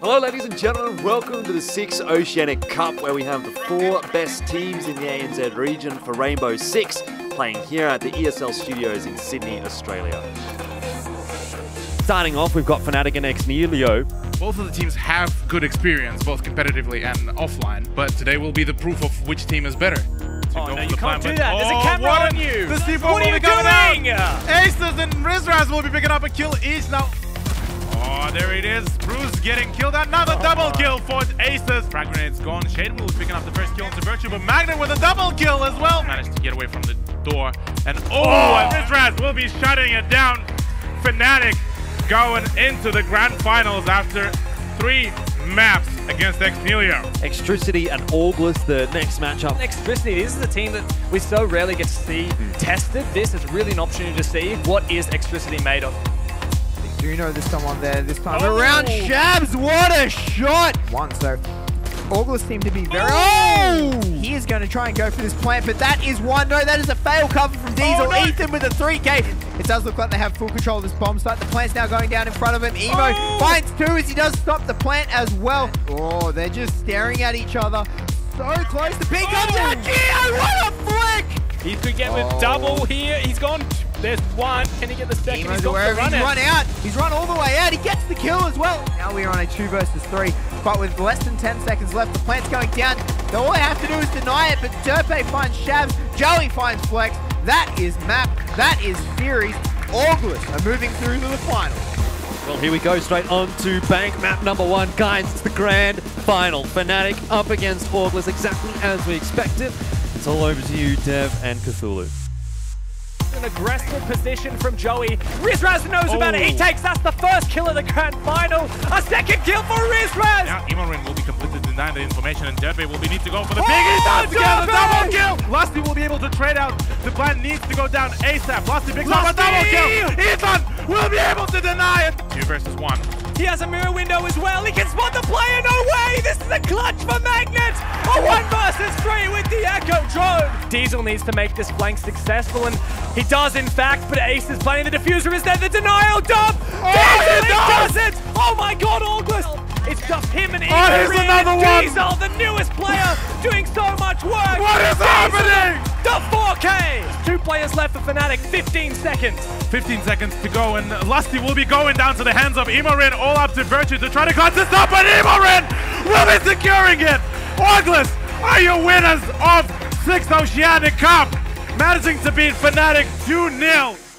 Hello, ladies and gentlemen. Welcome to the Six Oceanic Cup, where we have the four best teams in the ANZ region for Rainbow Six, playing here at the ESL studios in Sydney, Australia. Starting off, we've got Fnatic and Ex Nihilo. Both of the teams have good experience, both competitively and offline, but today will be the proof of which team is better. Oh, go no, you the can't plan, do that. There's a Oh, camera what on you. The C4 What will are be you coming doing? out. Aces and Rizraz will be picking up a kill each now. Oh, there it is. Bruce getting killed. Another double kill for Aces. Frag grenade's gone. Shade Moon picking up the first kill into Virtue, but Magnet with a double kill as well. Managed to get away from the door. And oh, oh! and Rizraz will be shutting it down. Fnatic going into the grand finals after three maps against Ex Nihilo. Extricity and Orgless, the next matchup. Extricity, this is a team that we so rarely get to see tested. This is really an opportunity to see what is Extricity made of. Do you know there's someone there this time Oh. around. Shabs, what a shot! One, so Orgless seemed to be very. Oh! He is going to try and go for this plant, but that is one. No, that is a fail cover from oh, Diesel. Oh, no. Ethan with a 3K. It does look like they have full control of this bomb site. The plant's now going down in front of him. Emo Oh. finds two as he does stop the plant as well. Oh, they're just staring at each other. So close. The ping comes Oh. out. Oh, Gio, what a flick! He could get with Oh. double here. He's gone. There's one. Can he get the second? Emo's He's got aware the of it. run He's out. run out. He's run all the way out. He gets the kill as well. Now we are on a two versus three, but with less than 10 seconds left, the plant's going down. Now all they have to do is deny it, but Derpe finds Shabs. Joey finds Flex. That is map. That is series. Orgless are moving through to the final. Well, here we go, straight on to bank map number one. Guys, it's the grand final. Fnatic up against Orgless, exactly as we expected. It's all over to you, Dev and Cthulhu. An aggressive position from Joey. Rizraz knows about it. He Oh. takes that's the first kill of the grand final. A second kill for Rizraz. Now, Imorin will be completely denying the information, and Derpe will be need to go for the Oh, big. He does get the double kill. Lusty will be able to trade out. The plan needs to go down ASAP. Lusty picks up a double kill. Ethan will be able to deny it. Two versus one. He has a mirror window as well. He can spot the player. No way. This is a clutch for Magnet. A Diesel needs to make this flank successful, and he does in fact. But Ace is playing the defuser. Is there the denial dub? Oh, Diesel, does! does it. Oh my God, Orgless. It's just him and Oh, here's another one. Diesel, the newest player, doing so much work. What is Diesel, happening? The 4K. Two players left for Fnatic. 15 seconds. 15 seconds to go, and Lusty will be going down to the hands of Imorin, all up to Virtue to try to cut this up, but Imorin will be securing it. Orgless are your winners of 6th Oceanic Cup, managing to beat Fnatic 2-0.